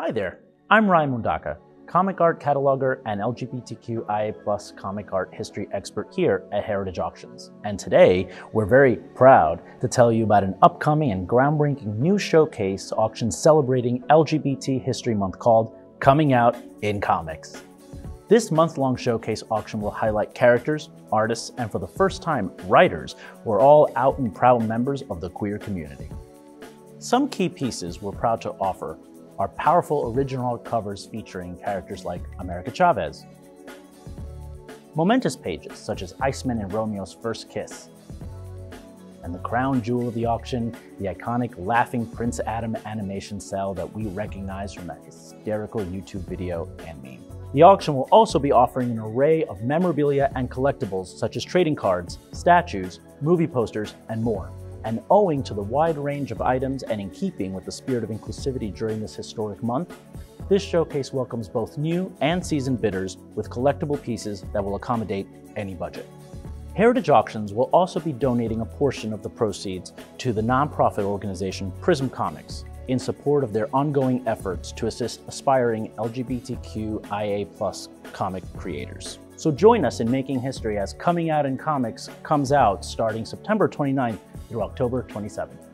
Hi there, I'm Ryan Mundaka, comic art cataloger and LGBTQIA comic art history expert here at Heritage Auctions. And today, we're very proud to tell you about an upcoming and groundbreaking new showcase auction celebrating LGBT History Month called Coming Out in Comics. This month-long showcase auction will highlight characters, artists, and for the first time, writers who are all out and proud members of the queer community. Some key pieces we're proud to offer are powerful original covers featuring characters like America Chavez, momentous pages such as Iceman and Romeo's first kiss, and the crown jewel of the auction, the iconic laughing Prince Adam animation cel that we recognize from that hysterical YouTube video and meme. The auction will also be offering an array of memorabilia and collectibles such as trading cards, statues, movie posters, and more. And owing to the wide range of items and in keeping with the spirit of inclusivity during this historic month, this showcase welcomes both new and seasoned bidders with collectible pieces that will accommodate any budget. Heritage Auctions will also be donating a portion of the proceeds to the nonprofit organization Prism Comics in support of their ongoing efforts to assist aspiring LGBTQIA comic creators. So join us in making history as Coming Out in Comics comes out starting September 29th through October 27th.